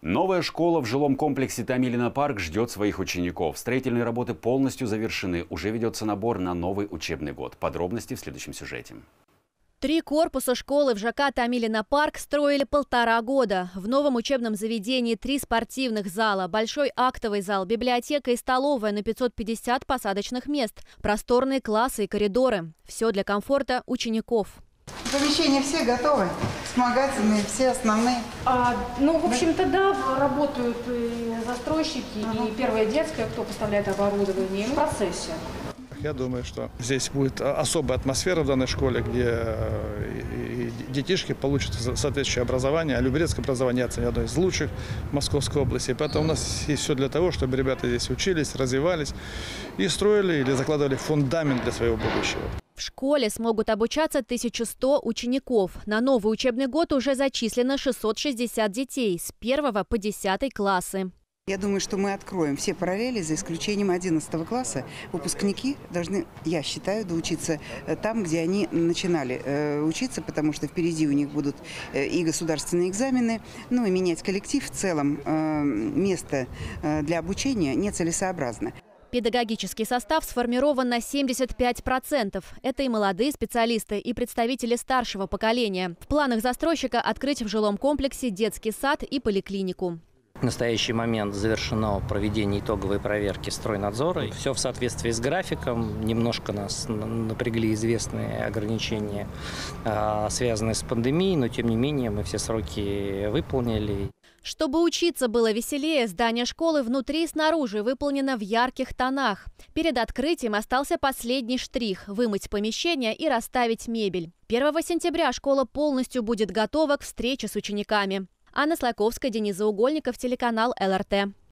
Новая школа в жилом комплексе Тамилина парк ждет своих учеников. Строительные работы полностью завершены. Уже ведется набор на новый учебный год. Подробности в следующем сюжете. Три корпуса школы в ЖК Тамилина парк строили полтора года. В новом учебном заведении три спортивных зала, большой актовый зал, библиотека и столовая на 550 посадочных мест, просторные классы и коридоры. Все для комфорта учеников. Помещения все готовы, вспомогательные, все основные. А, ну, в общем-то, да, работают и застройщики, и первая детская, кто поставляет оборудование, и в процессе. Я думаю, что здесь будет особая атмосфера в данной школе, где э, и детишки получат соответствующее образование. А Люберецкое образование оценено одно из лучших в Московской области. Поэтому у нас есть все для того, чтобы ребята здесь учились, развивались и строили или закладывали фундамент для своего будущего. В школе смогут обучаться 1100 учеников. На новый учебный год уже зачислено 660 детей с 1 по 10 классы. Я думаю, что мы откроем все параллели, за исключением 11 класса. Выпускники должны, я считаю, доучиться э, там, где они начинали э, учиться, потому что впереди у них будут э, и государственные экзамены. Ну и менять коллектив в целом, место для обучения нецелесообразно. Педагогический состав сформирован на 75%. Это и молодые специалисты, и представители старшего поколения. В планах застройщика открыть в жилом комплексе детский сад и поликлинику. В настоящий момент завершено проведение итоговой проверки стройнадзора. Все в соответствии с графиком. Немножко нас напрягли известные ограничения, а, связанные с пандемией, но тем не менее мы все сроки выполнили. Чтобы учиться было веселее, здание школы внутри и снаружи выполнено в ярких тонах. Перед открытием остался последний штрих – вымыть помещение и расставить мебель. 1 сентября школа полностью будет готова к встрече с учениками. Анна Слаковская, Денис Заугольников, телеканал ЛРТ.